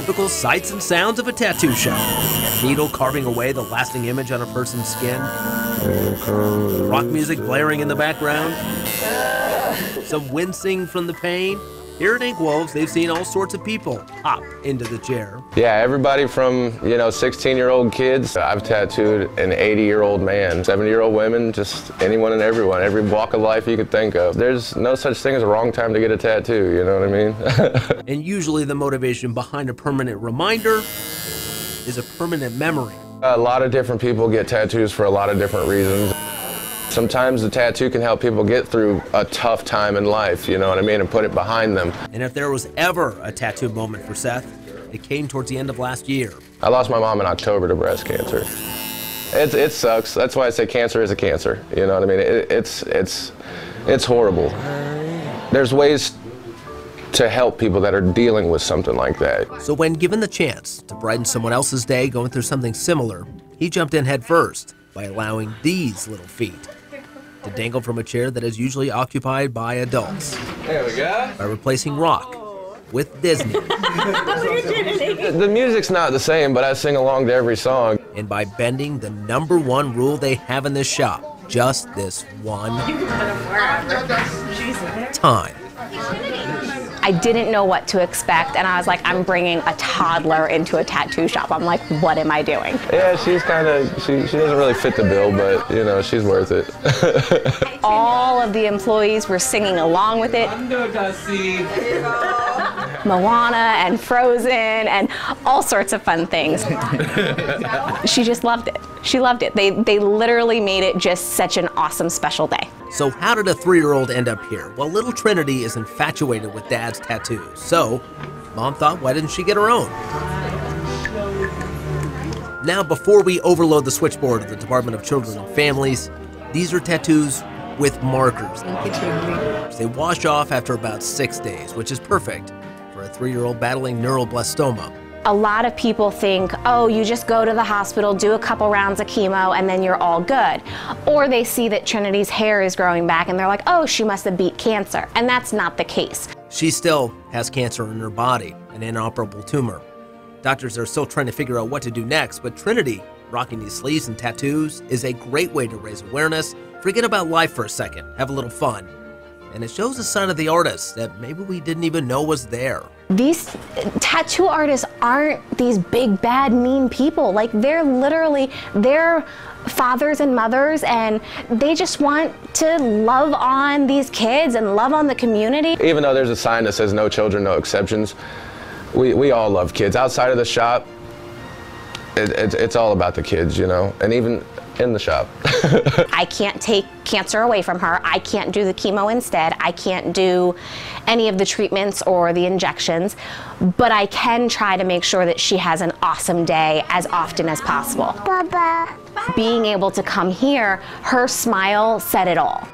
typical sights and sounds of a tattoo shop. A needle carving away the lasting image on a person's skin. Rock music blaring in the background. Some wincing from the pain. Here at Ink Wolves, they've seen all sorts of people hop into the chair. Yeah, everybody from, you know, 16-year-old kids. I've tattooed an 80-year-old man, 70-year-old women, just anyone and everyone, every walk of life you could think of. There's no such thing as a wrong time to get a tattoo, you know what I mean? and usually the motivation behind a permanent reminder is a permanent memory. A lot of different people get tattoos for a lot of different reasons. Sometimes the tattoo can help people get through a tough time in life, you know what I mean, and put it behind them. And if there was ever a tattoo moment for Seth, it came towards the end of last year. I lost my mom in October to breast cancer. It, it sucks. That's why I say cancer is a cancer. You know what I mean? It, it's, it's, it's horrible. There's ways to help people that are dealing with something like that. So when given the chance to brighten someone else's day going through something similar, he jumped in head first by allowing these little feet to dangle from a chair that is usually occupied by adults. There we go. By replacing rock with Disney. the music's not the same, but I sing along to every song. And by bending the number one rule they have in this shop, just this one time. I didn't know what to expect, and I was like, I'm bringing a toddler into a tattoo shop. I'm like, what am I doing? Yeah, she's kind of, she, she doesn't really fit the bill, but, you know, she's worth it. All of the employees were singing along with it. Moana and Frozen and all sorts of fun things. she just loved it. She loved it. They, they literally made it just such an awesome special day. So how did a three-year-old end up here? Well, little Trinity is infatuated with Dad's tattoos. So Mom thought, why didn't she get her own? Now, before we overload the switchboard of the Department of Children and Families, these are tattoos with markers. They wash off after about six days, which is perfect for a three-year-old battling neuroblastoma. A lot of people think, oh, you just go to the hospital, do a couple rounds of chemo, and then you're all good. Or they see that Trinity's hair is growing back and they're like, oh, she must have beat cancer. And that's not the case. She still has cancer in her body, an inoperable tumor. Doctors are still trying to figure out what to do next, but Trinity, rocking these sleeves and tattoos, is a great way to raise awareness, forget about life for a second, have a little fun, and it shows a side of the artist that maybe we didn't even know was there. These tattoo artists aren't these big, bad, mean people. Like, they're literally, they're fathers and mothers, and they just want to love on these kids and love on the community. Even though there's a sign that says no children, no exceptions, we, we all love kids. Outside of the shop, it, it, it's all about the kids, you know, and even in the shop. I can't take cancer away from her. I can't do the chemo instead. I can't do any of the treatments or the injections, but I can try to make sure that she has an awesome day as often as possible. Baba. Being able to come here, her smile said it all.